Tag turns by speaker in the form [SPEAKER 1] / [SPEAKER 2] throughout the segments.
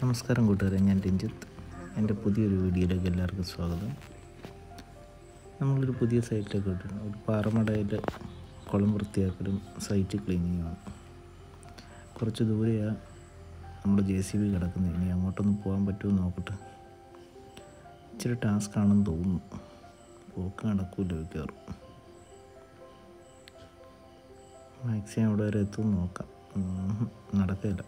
[SPEAKER 1] നമസ്കാരം കൂട്ടുകാരെ ഞാൻ രഞ്ജിത്ത്. എന്റെ പുതിയൊരു വീഡിയോയിലേക്ക് എല്ലാവർക്കും സ്വാഗതം. നമ്മളൊരു പുതിയ സൈറ്റിലേക്ക് ഇട്ടിട്ടുണ്ട് ഒരു പാറമടയിൽ കുളം വൃത്തിയാക്കലും സൈറ്റ് ക്ലീനിങ്ങുമാണ് കുറച്ച് ദൂരെയാണ് നമ്മൾ ജെ സി ബി കിടക്കുന്നത്. ഇനി അങ്ങോട്ടൊന്ന് പോകാൻ പറ്റുമോ നോക്കട്ടെ. ഇച്ചിരി ടാസ്ക് ആണെന്ന് തോന്നുന്നു. പോക്ക് നടക്കില്ല മിക്കവാറും. മാക്സിമം അവിടെ വരെ എത്തും നോക്കാം. നടക്കില്ല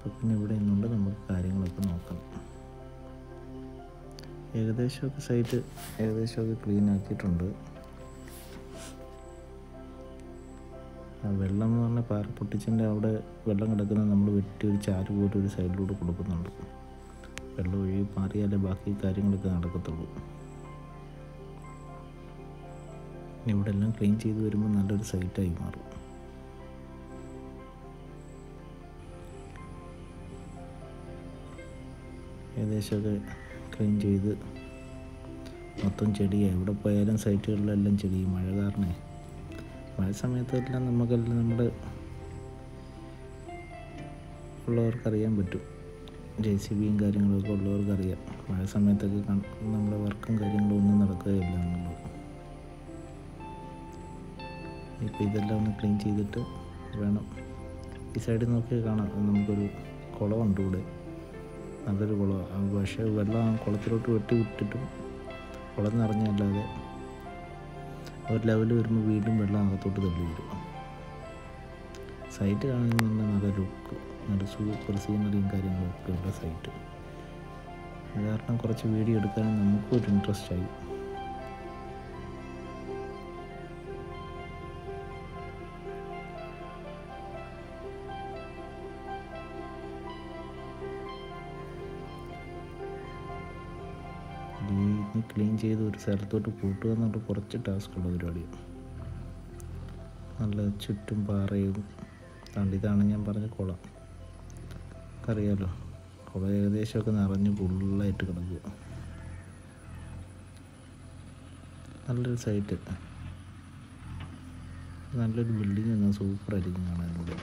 [SPEAKER 1] അപ്പോൾ പിന്നെ ഇവിടെ നിന്നുകൊണ്ട് നമുക്ക് കാര്യങ്ങളൊക്കെ നോക്കാം. ഏകദേശമൊക്കെ സൈറ്റ് ഏകദേശമൊക്കെ ക്ലീൻ ആക്കിയിട്ടുണ്ട്. ആ വെള്ളം എന്ന് പറഞ്ഞാൽ പാറ പൊട്ടിച്ചതിന്റെ അവിടെ വെള്ളം കിടക്കുന്നത് നമ്മൾ വെട്ടി ഒരു ചാറ് പോയിട്ട് ഒരു സൈഡിലൂടെ കൊടുക്കുന്നുണ്ട്. വെള്ളം ഒഴുകി മാറിയാലേ ബാക്കി കാര്യങ്ങളൊക്കെ നടക്കത്തുള്ളൂ. ഇവിടെ എല്ലാം ക്ലീൻ ചെയ്ത് വരുമ്പോൾ നല്ലൊരു സൈറ്റായി മാറും. ഏകദേശമൊക്കെ ക്ലീൻ ചെയ്ത് മൊത്തം ചെടിയായി എവിടെ പോയാലും സൈറ്റുകളിലെല്ലാം ചെടി. മഴ കാരണേ. മഴ സമയത്തെല്ലാം നമുക്കെല്ലാം നമ്മുടെ ഉള്ളവർക്കറിയാൻ പറ്റും. ജെ സി ബിയും കാര്യങ്ങളൊക്കെ ഉള്ളവർക്കറിയാം. മഴ സമയത്തൊക്കെ നമ്മുടെ വർക്കും കാര്യങ്ങളും ഒന്നും നടക്കുകയില്ല എന്നുള്ളത് ഇപ്പോൾ ഇതെല്ലാം ഒന്ന് ക്ലീൻ ചെയ്തിട്ട് വേണം. ഈ സൈഡിൽ നോക്കി കാണാം. നമുക്കൊരു കുളമുണ്ട് ഇവിടെ. നല്ലൊരു കുളമാണ് പക്ഷേ വെള്ളം കുളത്തിലോട്ട് വെട്ടി വിട്ടിട്ടും കുളം നിറഞ്ഞല്ലാതെ ഒരു ലെവൽ വരുമ്പോൾ വീണ്ടും വെള്ളം അകത്തോട്ട് തള്ളി വരും. സൈറ്റ് കാണുന്ന നല്ല ലുക്ക് നല്ല സൂപ്പർ സീനറിയും കാര്യങ്ങളൊക്കെ ഉള്ള സൈറ്റ് അത് കാരണം കുറച്ച് വീഡിയോ എടുക്കാനും നമുക്കും ഒരു ഇൻട്രസ്റ്റ് ആയി. ഇനി ക്ലീൻ ചെയ്ത് ഒരു സ്ഥലത്തോട്ട് കൂട്ടുക എന്നുള്ള കുറച്ച് ടാസ്ക്കുള്ള പരിപാടിയാണ് നല്ല ചുറ്റും പാറയും തണ്ട് ഇതാണ് ഞാൻ പറഞ്ഞ കുളം. അറിയാലോ? കുളം ഏകദേശമൊക്കെ നിറഞ്ഞ് ഫുള്ളായിട്ട് കിടക്കുക നല്ലൊരു സൈറ്റ് നല്ലൊരു ബിൽഡിംഗ് സൂപ്പറായിരിക്കും കാണാനിവിടെ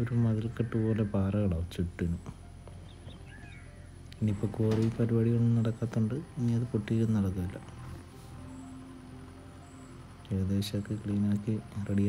[SPEAKER 1] ഒരു മതിൽക്കെട്ട് പോലെ പാറകളാവും ചുറ്റിനും ഇനിയിപ്പോൾ കോറി പരിപാടികളൊന്നും നടക്കാത്തതുകൊണ്ട് ഇനി അത് പൊട്ടിയൊന്നും നടക്കില്ല. ഏകദേശമൊക്കെ ക്ലീനാക്കി റെഡി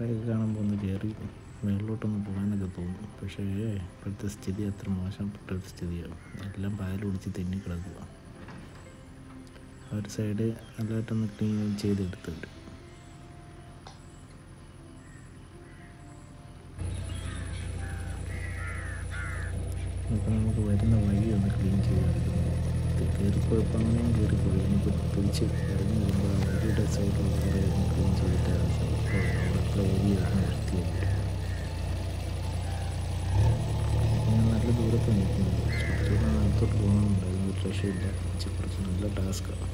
[SPEAKER 1] പാറയൊക്കെ കാണുമ്പോൾ ഒന്ന് കയറി മേളിലോട്ടൊന്ന് പോകാനൊക്കെ തോന്നും. പക്ഷേ ഇപ്പോഴത്തെ സ്ഥിതി അത്ര മോശപ്പെട്ട സ്ഥിതിയാണ്. എല്ലാം പാലൊടിച്ച് തെന്നി കിടക്കുക. ഒരു സൈഡ് നല്ലതായിട്ടൊന്ന് ക്ലീൻ ചെയ്തെടുത്ത് വരും അപ്പോൾ നമുക്ക് വരുന്ന വഴി ഒന്ന് ക്ലീൻ ചെയ്തെടുക്കുന്നു കയറിപ്പോയപ്പോൾ അങ്ങനെയും കയറിപ്പോയി ഇനിയിപ്പോൾ തിരിച്ച് ഇറങ്ങി വരുമ്പോൾ സൈഡിലുള്ള നല്ല ദൂരത്ത് നിൽക്കുന്നത് പോകണമെന്നുണ്ടായിരുന്നു ഒരു കുറച്ച് നല്ല ടാസ്ക്കാണ്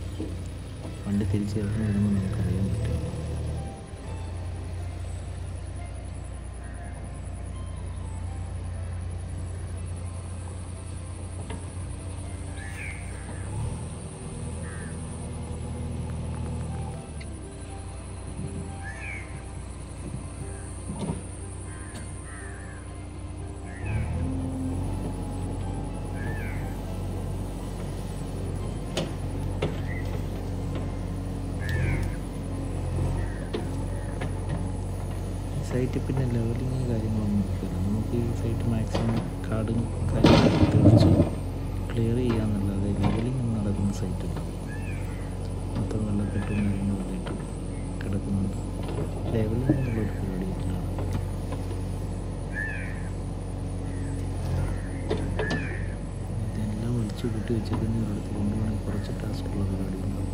[SPEAKER 1] വണ്ടി തിരിച്ച് ഇറങ്ങി വരുമ്പോൾ നമുക്ക് അറിയാൻ പറ്റും സൈറ്റിൽ പിന്നെ ലെവലിങ് കാര്യങ്ങളൊന്നും നോക്കില്ല നമുക്ക് ഈ സൈറ്റ് മാക്സിമം കാർഡും കാര്യങ്ങളൊക്കെ ക്ലിയർ ചെയ്യാന്നുള്ളത് ലെവലിംഗ് നടക്കുന്ന നടക്കുന്ന സൈറ്റില്ല മൊത്തം വെള്ളക്കെട്ടും കാര്യങ്ങളൊക്കെ ഇട്ട് കിടക്കുന്നുണ്ട്. ലെവലിംഗ് എന്നുള്ളൊരു പരിപാടിയില്ല ഇതെല്ലാം വലിച്ചു കൂട്ടി വെച്ചേക്കുന്ന എടുത്ത് കൊണ്ടുപോകണമെങ്കിൽ കുറച്ച് ടാസ്ക്കുള്ള പരിപാടി ഉണ്ടാവും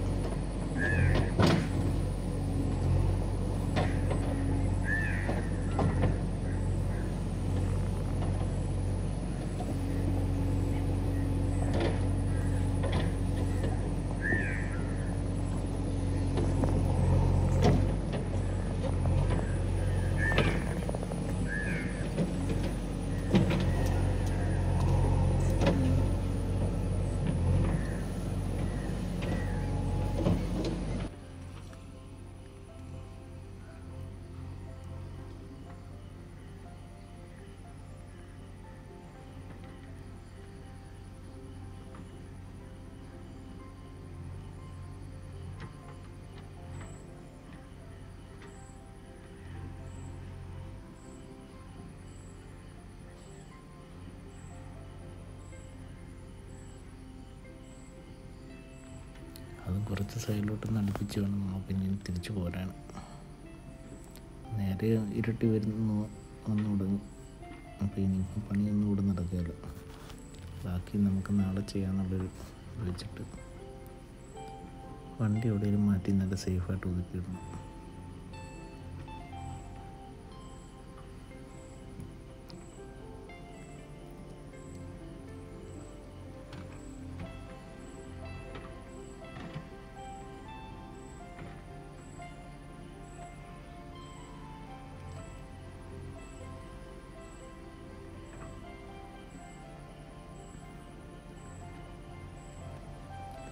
[SPEAKER 1] കുറച്ച് സൈഡിലോട്ട് അടുപ്പിച്ച് വേണം നമുക്ക് ഇനി തിരിച്ചു പോരാൻ. നേരെ ഇരുട്ടി വരുന്നു വന്നു തുടങ്ങി അപ്പോൾ ഇനി പണിയൊന്നും ഇവിടെ നടക്കുകയില്ല. ബാക്കി നമുക്ക് നാളെ ചെയ്യാന്നുള്ളൊരു വിളിച്ചിട്ട്. വണ്ടി എവിടെയെങ്കിലും മാറ്റി നല്ല സേഫായിട്ട് ഒതുക്കിയിടണം.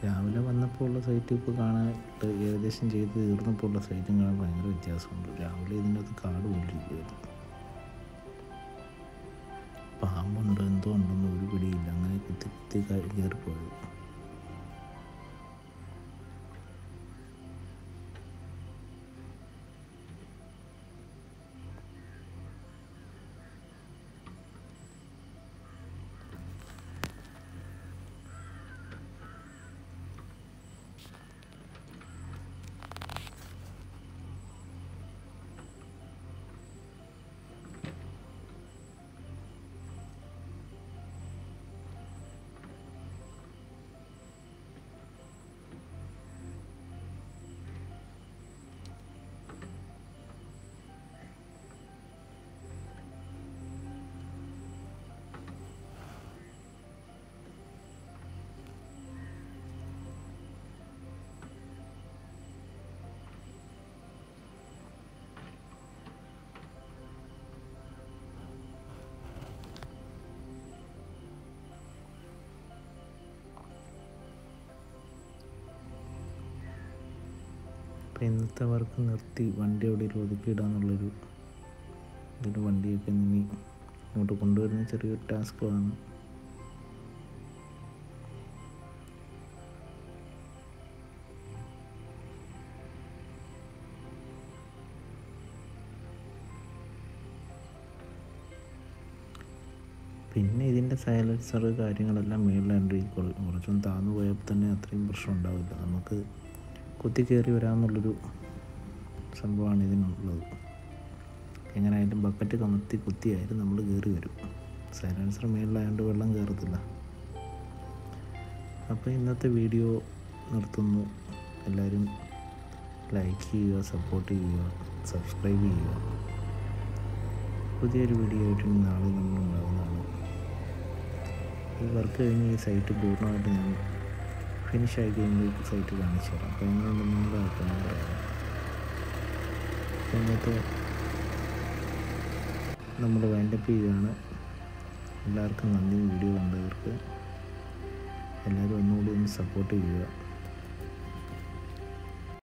[SPEAKER 1] രാവിലെ വന്നപ്പോൾ ഉള്ള സൈറ്റ് ഇപ്പോൾ കാണാനായിട്ട് ഏകദേശം ചെയ്ത് തീർന്നപ്പോൾ ഉള്ള സൈറ്റും കാണാൻ ഭയങ്കര വ്യത്യാസമുണ്ട്. രാവിലെ ഇതിന്റെ അകത്ത് കാട് കൊണ്ടിരിക്കുകയായിരുന്നു പാമ്പുണ്ടോ എന്തോ ഉണ്ടെന്ന് ഒരു പിടിയില്ല. അങ്ങനെ കുത്തി കുത്തി കയറിപ്പോയത് ഇന്നത്തെ വർക്ക് നിർത്തി വണ്ടി എവിടെയെങ്കിലും ഒതുക്കിയിടാന്നുള്ളൊരു ഒരു വണ്ടിയൊക്കെ ഇനി ഇങ്ങോട്ട് കൊണ്ടുവരുന്ന ചെറിയൊരു ടാസ്ക്കുമാണ് പിന്നെ ഇതിന്റെ സൈലൻസർ കാര്യങ്ങളെല്ലാം മേളിലുണ്ട് കുറച്ചും താന്നു പോയപ്പോൾ തന്നെ അത്രയും പ്രശ്നം ഉണ്ടാവില്ല. നമുക്ക് കുത്തി കയറി വരാമെന്നുള്ളൊരു സംഭവമാണ് ഇതിനുള്ളത്. എങ്ങനെയായാലും ബക്കറ്റ് കമത്തി കുത്തിയായാലും നമ്മൾ കയറി വരും. സൈലൻസർ മേളിലായതുകൊണ്ട് വെള്ളം കയറത്തില്ല. അപ്പോൾ ഇന്നത്തെ വീഡിയോ നിർത്തുന്നു. എല്ലാവരും ലൈക്ക് ചെയ്യുക സപ്പോർട്ട് ചെയ്യുക സബ്സ്ക്രൈബ് ചെയ്യുക. പുതിയൊരു വീഡിയോ ആയിട്ട് നാളെ നമ്മൾ ഉണ്ടാകുന്നതാണ് ഈ വർക്ക് കഴിഞ്ഞ് ഈ സൈറ്റ് പൂർണമായിട്ട് ഞാൻ ഫിനിഷ് ആയി കഴിയുമ്പോൾ സൈറ്റ് കാണിച്ചു തരാം. അപ്പോൾ എങ്ങനെയുണ്ട് നിങ്ങളുടെ അഭിപ്രായം പറയാം. എന്നിട്ട് നമ്മൾ വൈൻഡപ്പ് ചെയ്യുകയാണ് എല്ലാവർക്കും നന്ദി. വീഡിയോ കണ്ടവർക്ക് എല്ലാവരും ഒന്നുകൂടി ഒന്ന് സപ്പോർട്ട് ചെയ്യുക.